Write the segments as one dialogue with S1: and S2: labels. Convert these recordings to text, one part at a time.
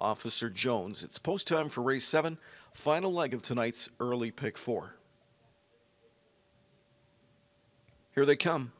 S1: Officer Jones. It's post time for race seven, final leg of tonight's early pick four. Here they come.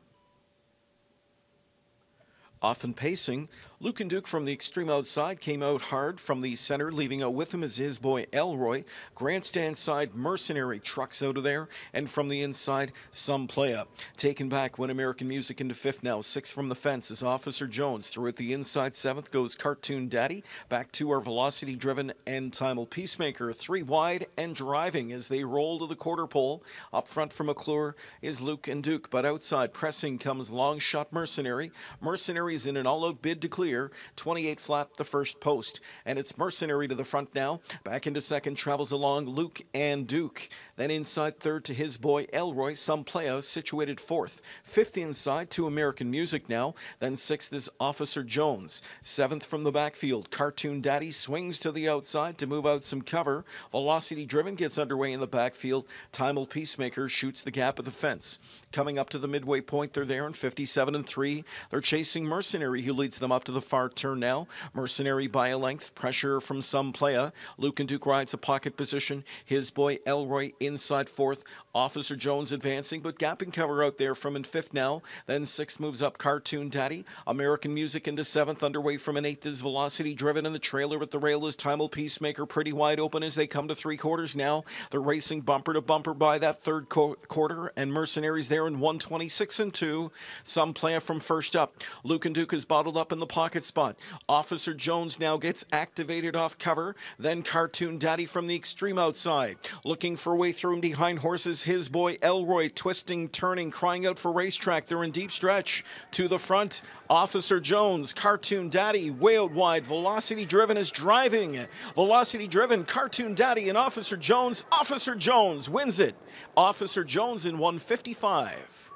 S1: Often pacing, Luke and Duke from the extreme outside came out hard from the center, leaving out with him is his boy Elroy. Grandstand side, Mercenary trucks out of there, and from the inside, some play up. Taken back when American Music into fifth now. Six from the fence is Officer Jones. Through at the inside seventh goes Cartoon Daddy. Back to our velocity driven and Timal Peacemaker. Three wide and driving as they roll to the quarter pole. Up front from McClure is Luke and Duke, but outside pressing comes Long Shot Mercenary. Mercenary is in an all out bid to clear. 28 flat the first post. And it's Mercenary to the front now. Back into second travels along Luke and Duke. Then inside third to his boy Elroy. Some playa situated fourth. Fifth inside to American Music now. Then sixth is Officer Jones. Seventh from the backfield. Cartoon Daddy swings to the outside to move out some cover. Velocity Driven gets underway in the backfield. Timal Peacemaker shoots the gap of the fence. Coming up to the midway point, they're there in 57 and 3. They're chasing Mercenary, who leads them up to the far turn now. Mercenary by a length. Pressure from some playa. Luke and Duke rides a pocket position. His boy Elroy inside fourth. Officer Jones advancing, but gapping cover out there from in fifth now. Then sixth moves up Cartoon Daddy. American Music into seventh. Underway from an eighth is Velocity Driven, and the trailer at the rail is Timal Peacemaker pretty wide open as they come to three quarters now. They're racing bumper to bumper by that third co- quarter, and Mercenaries there in 126 and 2. Some play from first up. Luke and Duke is bottled up in the pocket spot. Officer Jones now gets activated off cover. Then Cartoon Daddy from the extreme outside. Looking for a way through and behind horses, his boy Elroy twisting, turning, crying out for racetrack. They're in deep stretch to the front. Officer Jones, Cartoon Daddy, way out wide. Velocity Driven is driving. Velocity Driven, Cartoon Daddy, and Officer Jones. Officer Jones wins it. Officer Jones in 155.